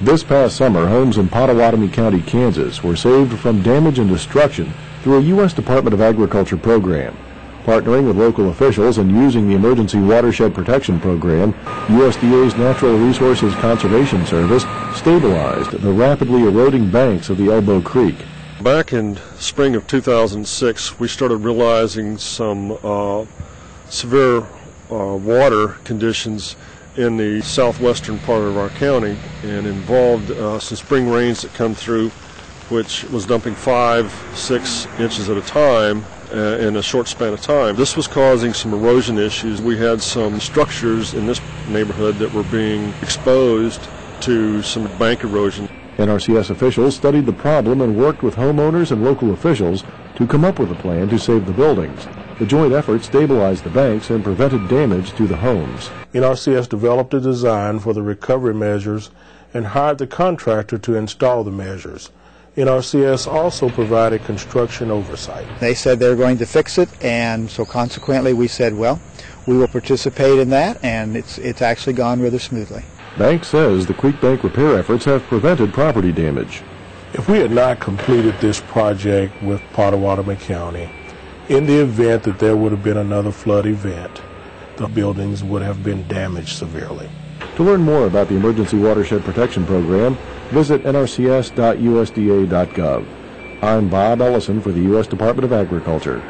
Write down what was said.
This past summer, homes in Pottawatomie County, Kansas were saved from damage and destruction through a U.S. Department of Agriculture program. Partnering with local officials and using the Emergency Watershed Protection Program, USDA's Natural Resources Conservation Service stabilized the rapidly eroding banks of the Elbo Creek. Back in spring of 2006, we started realizing some uh, severe uh, water conditions in the southwestern part of our county and involved uh, some spring rains that come through, which was dumping five, six inches at a time uh, in a short span of time. This was causing some erosion issues. We had some structures in this neighborhood that were being exposed to some bank erosion. NRCS officials studied the problem and worked with homeowners and local officials to come up with a plan to save the buildings. The joint effort stabilized the banks and prevented damage to the homes. NRCS developed a design for the recovery measures and hired the contractor to install the measures. NRCS also provided construction oversight. They said they were going to fix it, and so consequently we said, well, we will participate in that, and it's, it's actually gone rather smoothly. Banks says the Creek Bank repair efforts have prevented property damage. If we had not completed this project with Pottawatomie County, in the event that there would have been another flood event, the buildings would have been damaged severely. To learn more about the Emergency Watershed Protection Program, visit nrcs.usda.gov. I'm Bob Ellison for the U.S. Department of Agriculture.